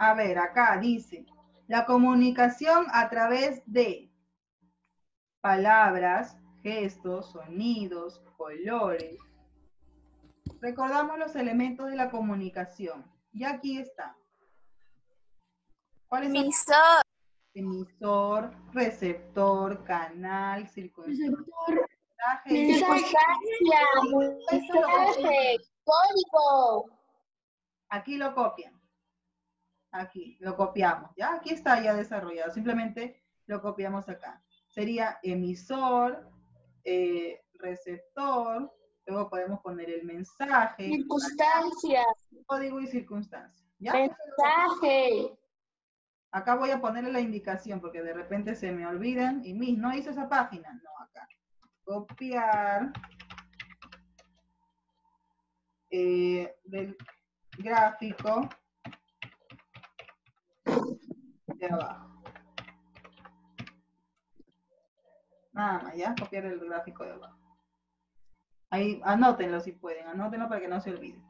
A ver, acá dice, la comunicación a través de palabras, gestos, sonidos, colores. Recordamos los elementos de la comunicación. Y aquí está. ¿Cuál es Emisor. Emisor, receptor, canal, circunstancia. Circunstancia. Mensaje. Código. Aquí lo copian. Aquí, lo copiamos. ¿Ya? Aquí está ya desarrollado. Simplemente lo copiamos acá. Sería emisor, eh, receptor, luego podemos poner el mensaje, Circunstancia. código y circunstancia. ¿Ya? Mensaje. Acá voy a ponerle la indicación porque de repente se me olvidan y mis, no hice esa página. No, acá. Copiar eh, del gráfico de abajo. Nada más, ya, copiar el gráfico de abajo. Ahí, anótenlo si pueden, anótenlo para que no se olviden.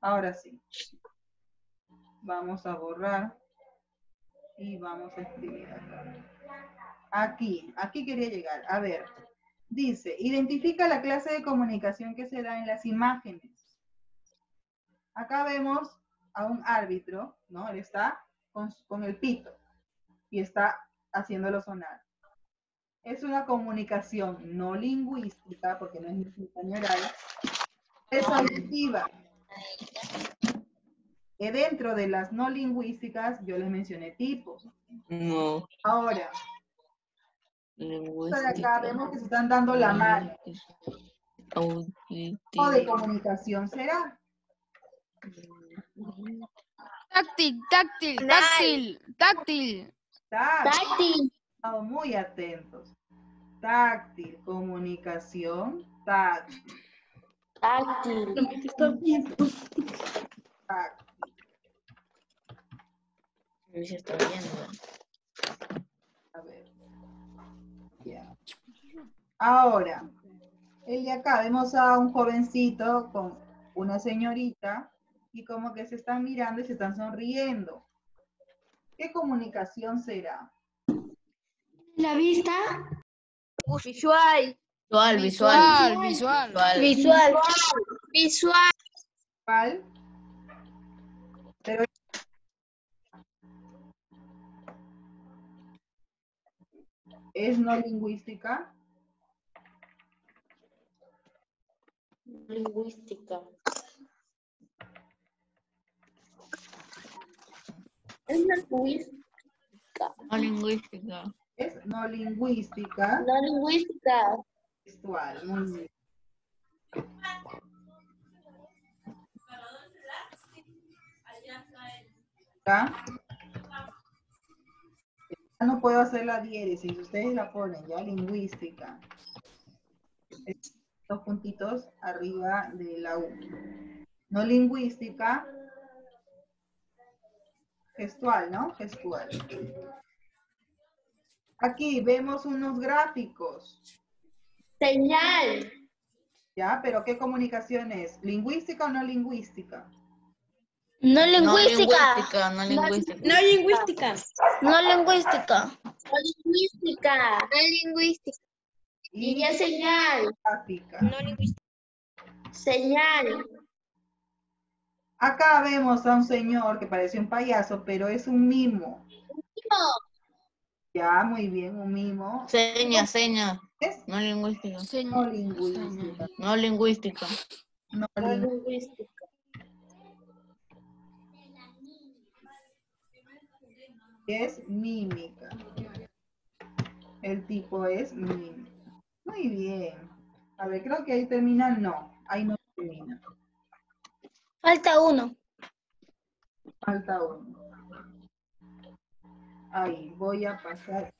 Ahora sí. Vamos a borrar y vamos a escribir acá. Aquí, aquí quería llegar. A ver, dice, identifica la clase de comunicación que se da en las imágenes. Acá vemos a un árbitro, ¿no? Él está con, con el pito y está haciéndolo sonar. Es una comunicación no lingüística, porque no es ni escrita ni oral, es auditiva. Que dentro de las no lingüísticas yo les mencioné tipos. No. Ahora, de Lingüística. acá vemos que se están dando la mano. ¿O de Auditiva. comunicación será? Táctil, táctil, táctil, táctil. Táctil. Táctil. Estamos muy atentos. Táctil, comunicación, táctil, Táctil. táctil. Se está viendo. A ver. Ya. Ahora, el de acá, vemos a un jovencito con una señorita y como que se están mirando y se están sonriendo. ¿Qué comunicación será? La vista. Visual, Visual. visual. Visual, visual. Visual. Visual. Visual. Pero es no lingüística. Lingüística. Es lingüística. No lingüística. Es no lingüística No lingüística. textual. Muy bien. Acá. No puedo hacer la diéresis, ustedes la ponen ya, lingüística. Dos puntitos arriba de la U. No lingüística. Gestual, ¿no? Gestual. Aquí vemos unos gráficos. Señal. ¿Ya? Pero ¿qué comunicación es? ¿Lingüística o no lingüística? No No lingüística. no lingüística. No lingüística. No lingüística. No lingüística. No lingüística. Y ya señal. Gráfica. No lingüística. Señal. Acá vemos a un señor que parece un payaso, pero es un mimo. Ya, muy bien, un mimo. Seña, seña. Es No lingüística. no Señal. lingüística. No lingüística. No lingüística. es mímica. El tipo es mímica. Muy bien. A ver, creo que ahí termina. No, ahí no termina. Falta uno. Falta uno. Ahí, voy a pasar.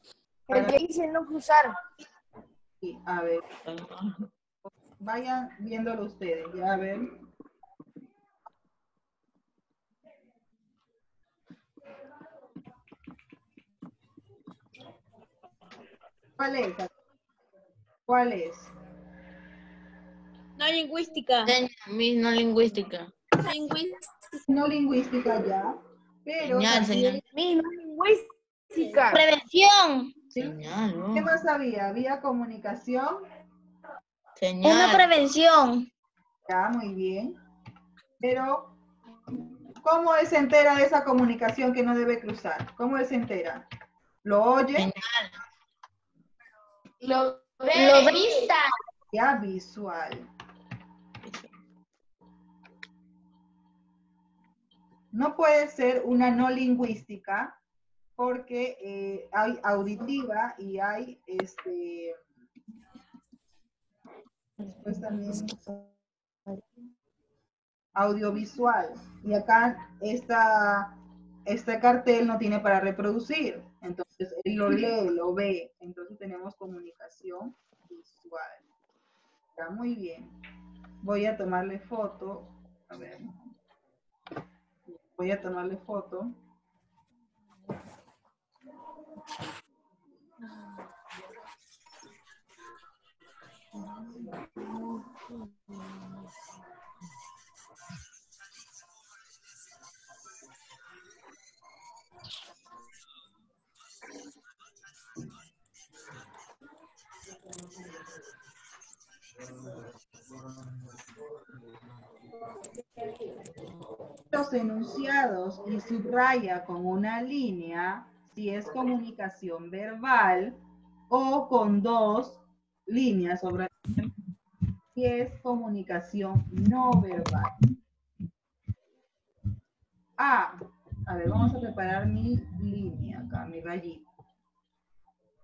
El que dice no cruzar. aquí. A ver, vayan viéndolo ustedes. Ya, a ver. ¿Cuál es? ¿Cuál es? No lingüística. No lingüística. Lingüística. No lingüística ya. Pero Señal, también- señal. Mi, no lingüística. Prevención. Señal, ¿no? ¿qué más había? Había comunicación, Una Señal. prevención. ya, muy bien. Pero, ¿cómo él se entera de esa comunicación que no debe cruzar? ¿Cómo él se entera? ¿Lo oye? Señal. Lo ve. vista. Ya, visual. No puede ser una no lingüística porque eh, hay auditiva y hay este después también audiovisual. Y acá esta este cartel no tiene para reproducir. Entonces él lo lee lo ve. Entonces tenemos comunicación visual. Está muy bien. Voy a tomarle foto. A ver voy a tomarle foto los enunciados y subraya con una línea si es comunicación verbal o con dos líneas sobre si es comunicación no verbal. Ah, a ver, vamos a preparar mi línea acá, mi rayita.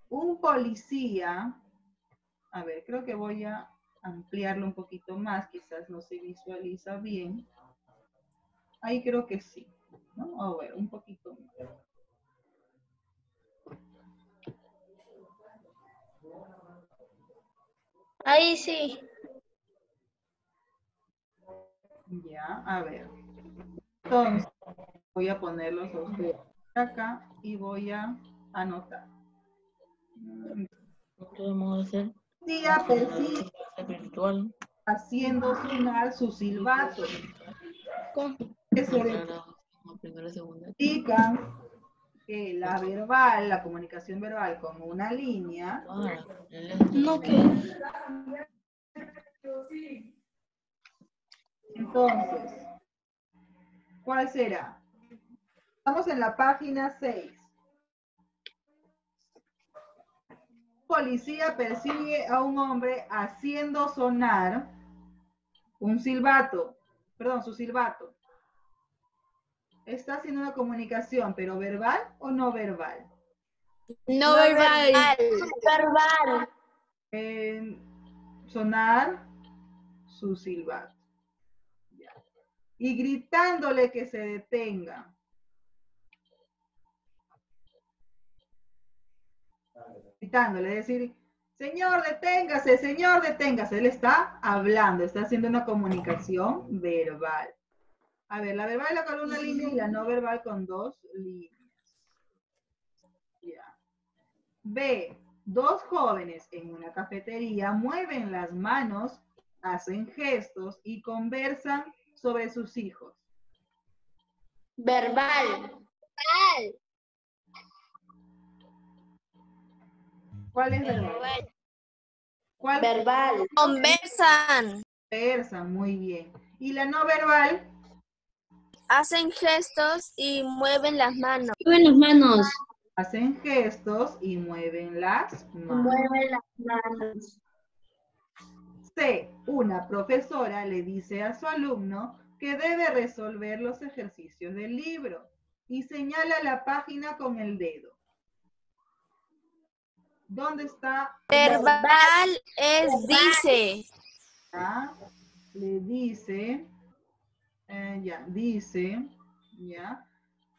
Un policía, a ver, creo que voy a ampliarlo un poquito más, quizás no se visualiza bien. Ahí creo que sí. ¿no? A ver, un poquito más. Ahí sí. Ya, a ver. Entonces, voy a ponerlos a ustedes acá y voy a anotar. ¿Qué podemos hacer? Persigue Clase virtual. haciendo sonar su silbato. ¿Cómo? Segunda. indican que la verbal, la comunicación verbal con una línea, Ah, No, que. entonces, ¿cuál será? Estamos en la página 6. Policía persigue a un hombre haciendo sonar un silbato, perdón, su silbato. Está haciendo una comunicación, pero verbal o no verbal. No verbal. Verbal. Eh, sonar su silbato. Ya. Y gritándole que se detenga. Gritándole, es decir, señor, deténgase, señor, deténgase. Él está hablando, está haciendo una comunicación verbal. A ver, la verbal la con una línea y la no verbal con dos líneas. Ya. B. Dos jóvenes en una cafetería mueven las manos, hacen gestos y conversan sobre sus hijos. Verbal. ¿Cuál es verbal? ¿Cuál Verbal. Conversan. conversan? Muy bien. ¿Y la no verbal? Hacen gestos y mueven las manos. Mueven las manos. Hacen gestos y mueven las manos. Mueve las manos. C. Una profesora le dice a su alumno que debe resolver los ejercicios del libro y señala la página con el dedo. ¿Dónde está? Verbal es dice. Ya, Le dice, eh, ya, dice, ya,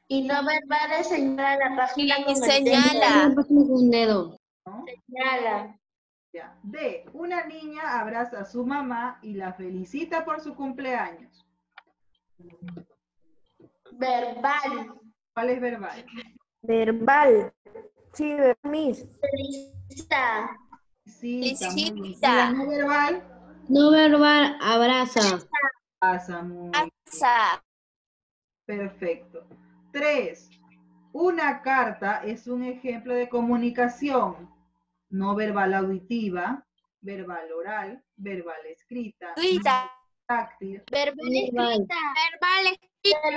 Y no verbal es señalar la página Y señala. Un dedo. Señala. Ya. D. Una niña abraza a su mamá y la felicita por su cumpleaños. Verbal. ¿Cuál es verbal? Verbal. Sí, mis. Felicita. Sí, está muy bien. ¿Y Felicita. la no verbal? No verbal, abraza. Pasa muy bien. Pasa. Perfecto. Tres, una carta es un ejemplo de comunicación no verbal auditiva, verbal oral, verbal escrita, Escrita. táctil, Verbal Verbal. escrita. Verbal escrita.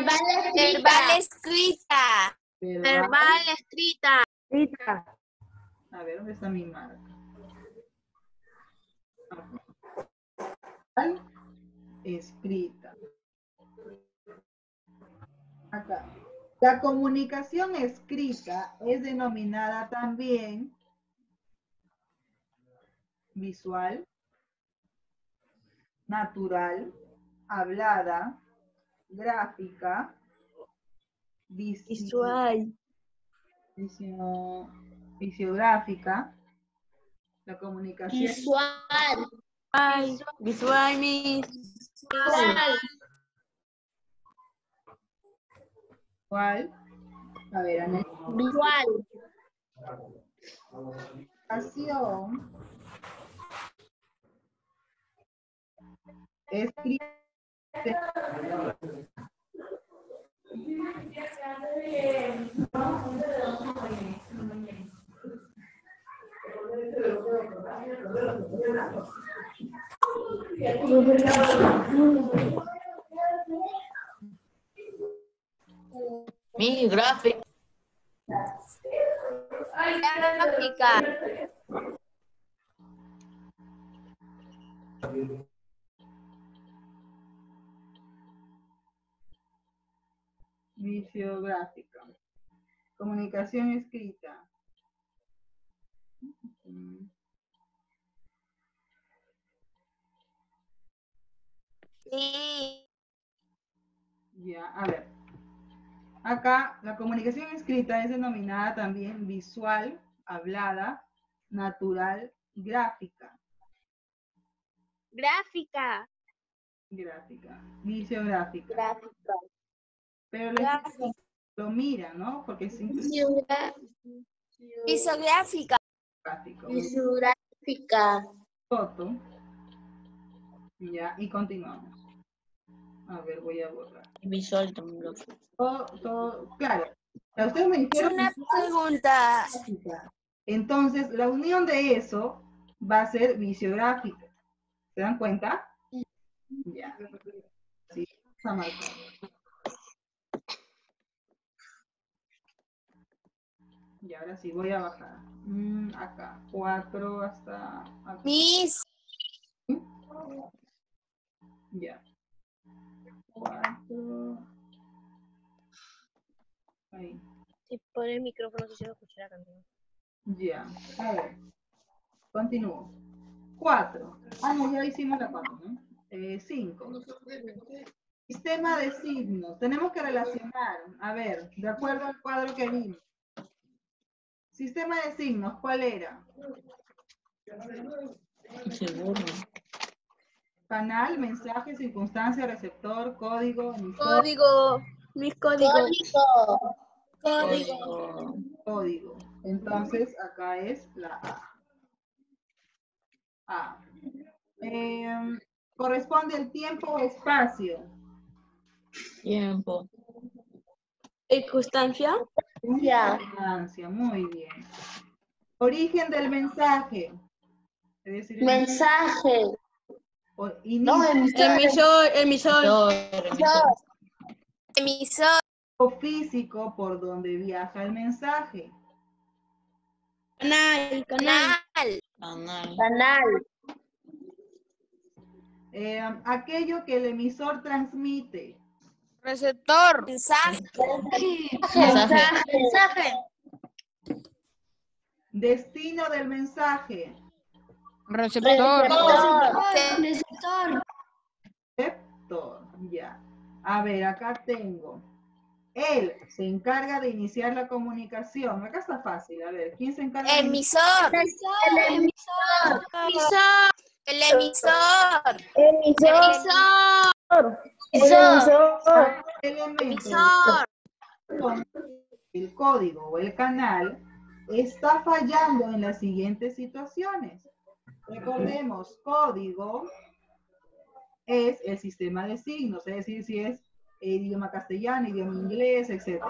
Verbal escrita. verbal. escrita. A ver, ¿dónde está mi marca? Escrita. Acá. La comunicación escrita es denominada también visual, natural, hablada, gráfica, visio- visiográfica, la comunicación Visual. Visual, Miss. Visual. Visual, a ver, Visual. comunicación escrita Miss Graphic. Gráfica. visiográfica, comunicación escrita. Mm, Sí. Ya, a ver. Acá la comunicación escrita es denominada también visual, hablada, natural, gráfica. Gráfica. Gráfica, visiográfica. Gráfica. Pero el ejemplo lo mira, ¿no? Porque es Visográfica. gráfico. Gráfica. Foto. Ya, y continuamos. A ver, voy a borrar. Visual también. Todo, todo, claro. Ustedes me dijeron Una pregunta. Entonces, la unión de eso va a ser visiográfica. ¿Se dan cuenta? Ya. Sí, está marcado. Y ahora sí, voy a bajar. Mm, acá, cuatro hasta acá. Miss. Ya. Cuatro. Ahí. Si pone el micrófono, si se va a escuchar la canción. Ya. A ver. Continúo. Cuatro. Ah, no, ya hicimos la cuatro, ¿no? Eh, cinco. Sistema de signos. Tenemos que relacionar. A ver, de acuerdo al cuadro que vimos. Sistema de signos, ¿cuál era? Seguro. Canal, mensaje, circunstancia, receptor, código, emisor, Código. Mis códigos. Código. Código. código. Entonces, acá es la A. A. Em, corresponde el tiempo o espacio. Tiempo. Circunstancia. Ya. Circunstancia, muy bien. Origen del mensaje. Es decir, el- Mensaje. O- inicio Emisor. Emisor. Emisor, emisor. Emisor. físico por donde viaja el mensaje. Canal. Canal. Canal. Canal. Em, aquello que el emisor transmite. Receptor. Mensaje. Mensaje. Mensaje. Destino del mensaje. Receptor. Receptor. Receptor, ya. A ver, acá tengo. Él se encarga de iniciar la comunicación. Acá está fácil. A ver, ¿quién se encarga? de Emisor. El emisor. El emisor. Emisor. iniciar el elemento Emisor. con el código o el canal está fallando en las siguientes situaciones. Recordemos, código es el sistema de signos, es decir, si es idioma castellano, idioma inglés, etc.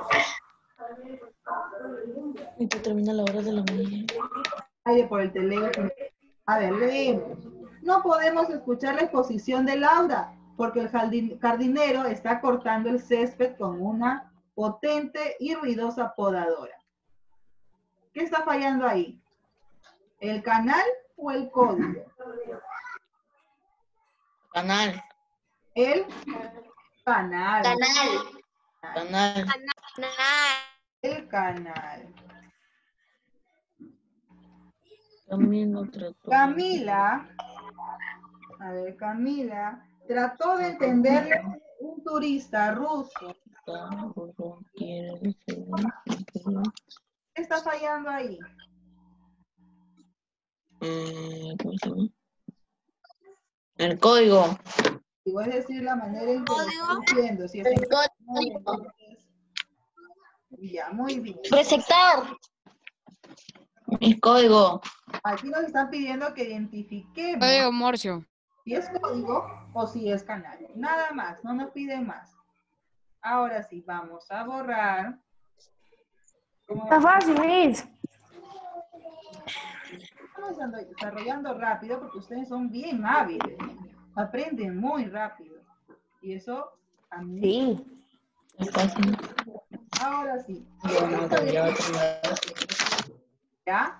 Y tú termina la hora de la mañana. Aire por el teléfono. A ver, leemos. No podemos escuchar la exposición de Laura porque el jardin- jardinero está cortando el césped con una potente y ruidosa podadora. ¿Qué está fallando ahí? ¿El canal o el código? Canal, El canal. Canal. canal. Canal. El canal. Trató. Camila, a ver, Camila, trató de entenderle un turista ruso. ¿Qué está fallando ahí? ¿Cómo se llama? El código. Digo, es decir, la manera en que lo estoy diciendo. Si es El código. Ya, muy bien. Receptor. El código. Aquí nos están pidiendo que identifiquemos Código Morse. si es código o si es canal. Nada más, no nos piden más. Ahora sí, vamos a borrar. ¿Cómo Está fácil, Miss. Estamos ando- desarrollando rápido porque ustedes son bien hábiles. Aprenden muy rápido. Y eso a mí. Sí. Ahora sí. Ya.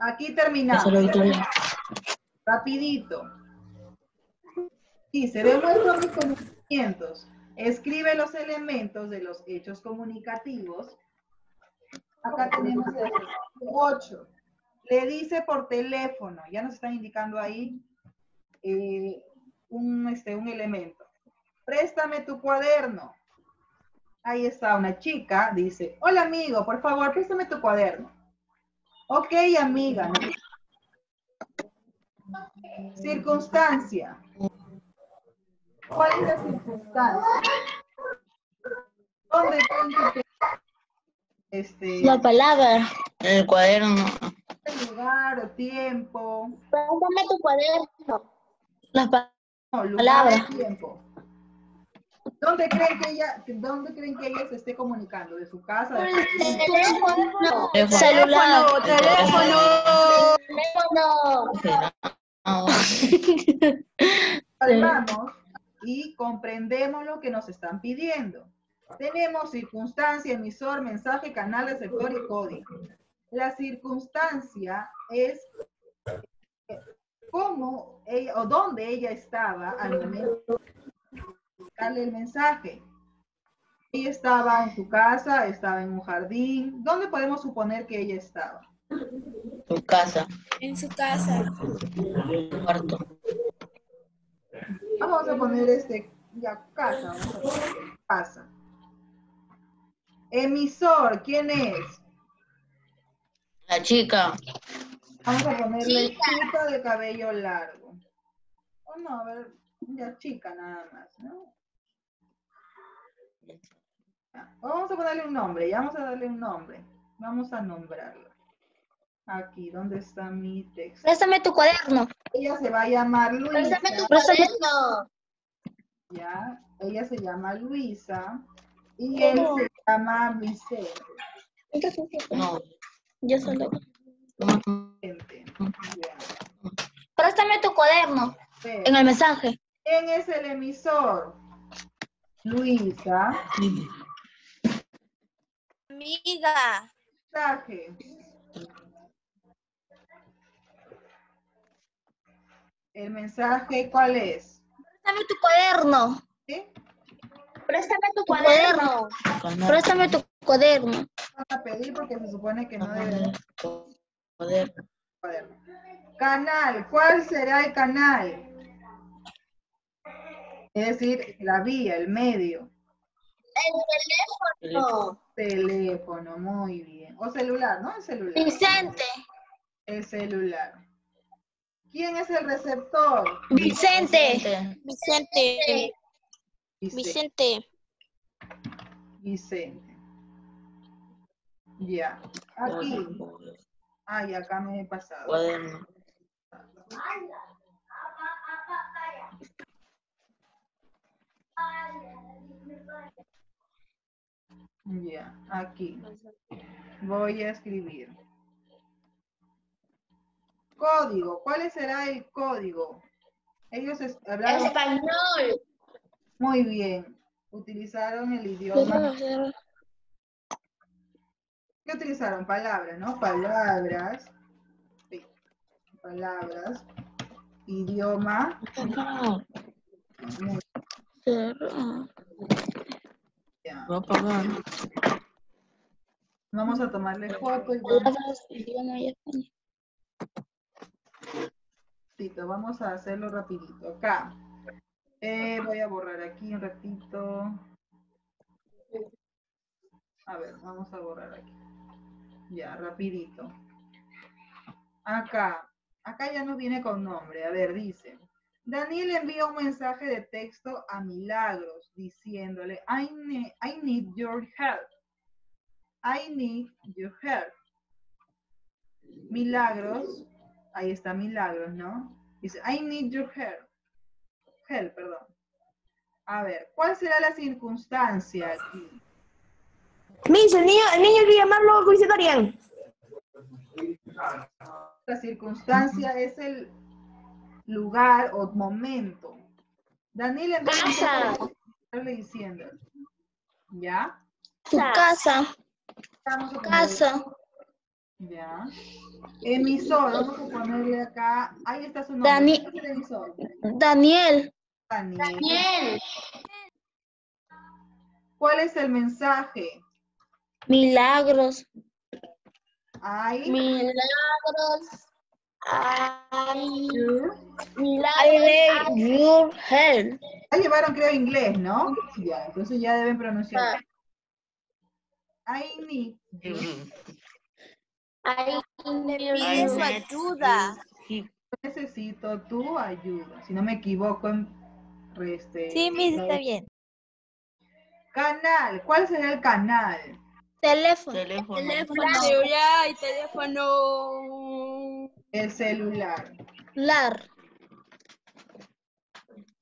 Aquí terminamos. Rapidito. Dice, demuestra mis conocimientos. Escribe los elementos de los hechos comunicativos. Acá tenemos el 8. Le dice por teléfono, ya nos están indicando ahí eh, un, este, un elemento. Préstame tu cuaderno. Ahí está una chica, dice, hola amigo, por favor, préstame tu cuaderno. Ok, amiga. Circunstancia. ¿Cuál es la circunstancia? ¿Dónde este La palabra. El cuaderno. Lugar o tiempo? Préstame tu cuaderno. La pa- No, lugar Palabra. o tiempo. ¿Dónde creen que ella, dónde creen que ella se esté comunicando? ¿De su casa? ¿De su? Teléfono. Teléfono. Celular. Teléfono. Teléfono. Calmamos y comprendemos lo que nos están pidiendo. Tenemos circunstancia, emisor, mensaje, canal, receptor y código. La circunstancia es cómo ella o dónde ella estaba al momento de darle el mensaje. Ella estaba en su casa, estaba en un jardín. ¿Dónde podemos suponer que ella estaba? Tu casa. En su casa. Cuarto. Vamos a poner este, ya, casa, vamos a poner casa. Emisor, ¿quién es? La chica. Vamos a ponerle chica de cabello largo. O no, a ver, ya chica nada más, ¿no? Ya, Vamos a ponerle un nombre, ya vamos a darle un nombre. Vamos a nombrarla. Aquí, ¿dónde está mi texto? Préstame tu cuaderno. Ella se va a llamar Luisa. Préstame tu cuaderno. Ya, ella se llama Luisa y él se llama Vicente. No. Yo solo. Préstame tu cuaderno. En el mensaje. ¿Quién es el emisor? Luisa. Amiga. Mensaje. El mensaje, ¿cuál es? Préstame tu cuaderno. ¿Sí? Préstame tu cuaderno. Préstame tu cuaderno. Vamos a pedir porque se supone que no debe Poder. cuaderno. Canal, ¿cuál será el canal? Es decir, la vía, el medio. El teléfono. Teléfono, muy bien. O celular, ¿no? El celular. Vicente. El celular. ¿Quién es el receptor? Vicente. Vicente. Vicente. Vicente. Vicente. Ya. Aquí. Ay, acá me he pasado. Cuaderno. Ya, aquí. Voy a escribir. Código. ¿Cuál será el código? Ellos es- hablaron Español. muy bien. Utilizaron el idioma. ¿Qué utilizaron? Palabras, ¿no? Palabras. Sí. Palabras. Idioma. Va a pagar. Vamos a tomarle foto y vamos, ratito, vamos a hacerlo rapidito. Acá. Eh, voy a borrar aquí un ratito. A ver, vamos a borrar aquí. Ya, rapidito. Acá. Acá ya nos viene con nombre. A ver, dice. Daniel envía un mensaje de texto a Milagros diciéndole, I need, I need your help. I need your help. Milagros, ahí está Milagros, ¿no? Dice, I need your help. Help, perdón. A ver, ¿cuál será la circunstancia aquí? Miss, el niño, el niño hay que llamarlo Cristian. La circunstancia es el lugar o momento. Daniel en Casa. estarle diciendo, ¿ya? Su casa. Ponerle- Casa. Ya. Emisor, vamos a ponerle acá. Ahí está su nombre. Dani-. Daniel. Daniel. Daniel. ¿Cuál es el mensaje? Milagros. Hay Milagros. Ay, milagros. milagros. Your help. Ya llevaron, creo, inglés, ¿no? Ya, entonces ya deben pronunciar. I need you. Ay, Pide su ayuda. Necesito tu ayuda. Si no me equivoco en este. Sí, Miss, está bien. Canal. ¿Cuál será el canal? Teléfono. Teléfono. Celular y teléfono. El celular. Lar.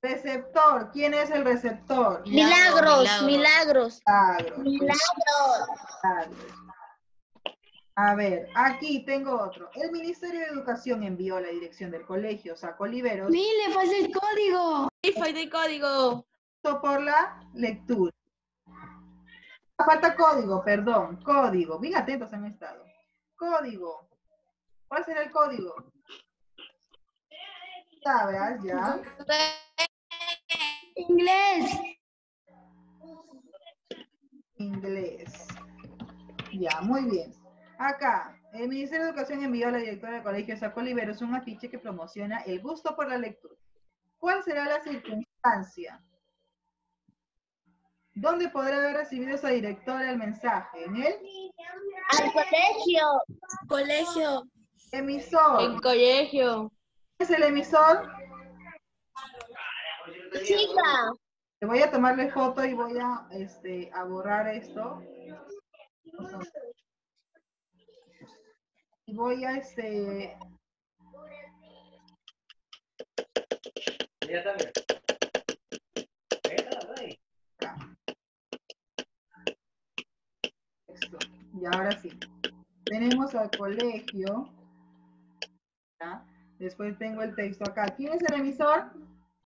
Receptor. ¿Quién es el receptor? Milagros. milagros. Milagros. Milagros. A ver, aquí tengo otro. El Ministerio de Educación envió a la dirección del colegio Saco Oliveros ¡Mi, le falta el código! Wi-Fi de código. por la lectura. Falta código, perdón, código. Bien atentos han estado. Código. ¿Cuál será el código? Sabrás ya. ¡Inglés! Inglés. Ya, muy bien. Acá, el Ministerio de Educación envió a la directora del colegio Saco Oliveros un afiche que promociona el gusto por la lectura. ¿Cuál será la circunstancia? ¿Dónde podrá haber recibido esa directora el mensaje? ¿En el Al colegio. Colegio. emisor? colegio. ¿Es el emisor? Chica. Le voy a tomarle foto y voy a, este, a borrar esto. Y voy a, este... acá. Esto. Y ahora sí. Tenemos al colegio. Después tengo el texto acá. ¿Quién es el emisor?